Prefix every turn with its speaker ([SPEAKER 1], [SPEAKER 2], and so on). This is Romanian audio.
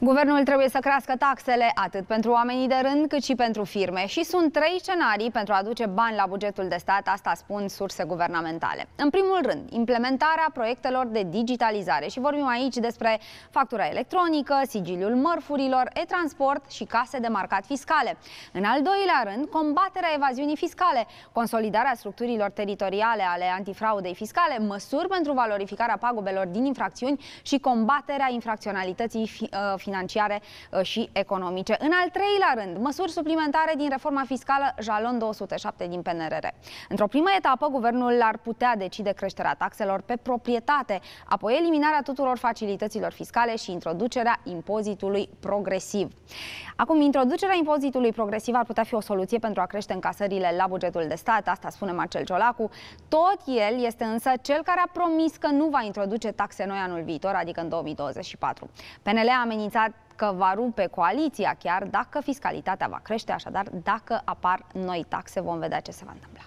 [SPEAKER 1] Guvernul trebuie să crească taxele atât pentru oamenii de rând cât și pentru firme și sunt trei scenarii pentru a aduce bani la bugetul de stat, asta spun surse guvernamentale. În primul rând, implementarea proiectelor de digitalizare și vorbim aici despre factura electronică, sigiliul mărfurilor, e-transport și case de marcat fiscale. În al doilea rând, combaterea evaziunii fiscale, consolidarea structurilor teritoriale ale antifraudei fiscale, măsuri pentru valorificarea pagubelor din infracțiuni și combaterea infracționalității financiare uh, financiare uh, și economice. În al treilea rând, măsuri suplimentare din reforma fiscală Jalon 207 din PNRR. Într-o primă etapă, guvernul ar putea decide creșterea taxelor pe proprietate, apoi eliminarea tuturor facilităților fiscale și introducerea impozitului progresiv. Acum, introducerea impozitului progresiv ar putea fi o soluție pentru a crește încasările la bugetul de stat, asta spune Marcel Ciolacu. Tot el este însă cel care a promis că nu va introduce taxe noi anul viitor, adică în 2024. PNL a amenințat amenințat că va rupe coaliția chiar dacă fiscalitatea va crește, așadar dacă apar noi taxe vom vedea ce se va întâmpla.